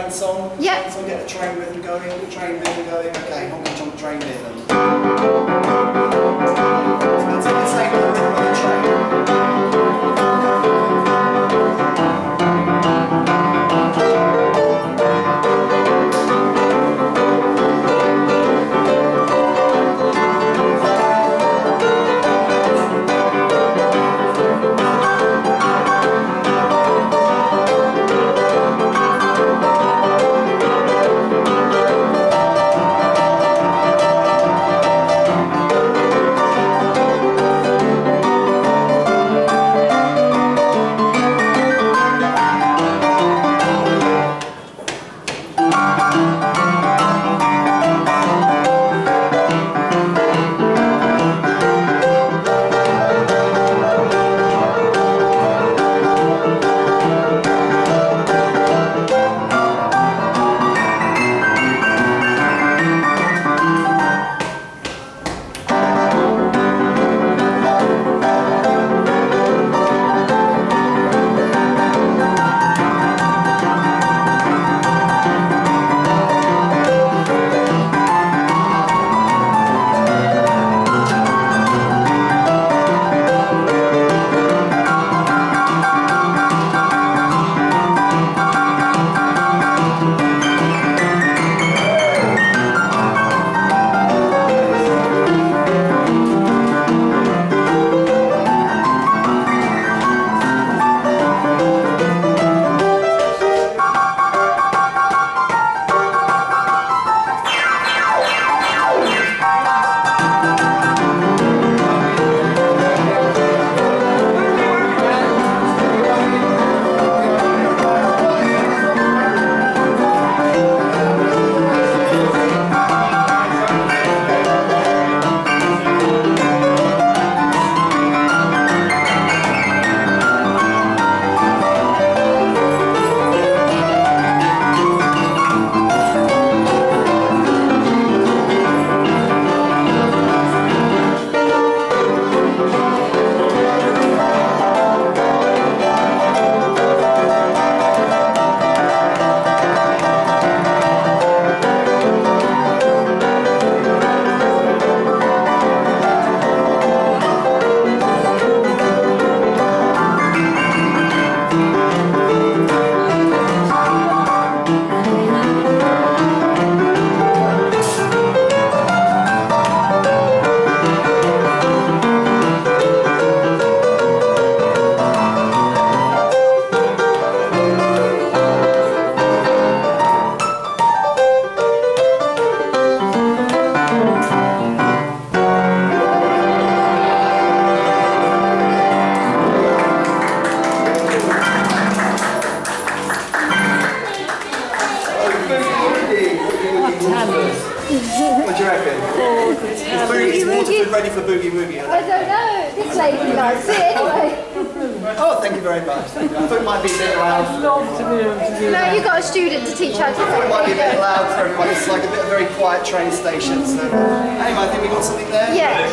train song? Yeah. So get the train rhythm going, the train rhythm going. Okay, honky tonk train rhythm. What do you reckon? Is boogie, is Waterford ready for boogie woogie? I don't know. This lady likes it anyway. Oh, thank you very much. Thank you. I thought it might be a bit loud. love to be able to do No, you got a student to teach how to do It might be a bit loud for everyone. It's like a bit of a very quiet train station. So, anyway, I think we got something there. Yeah.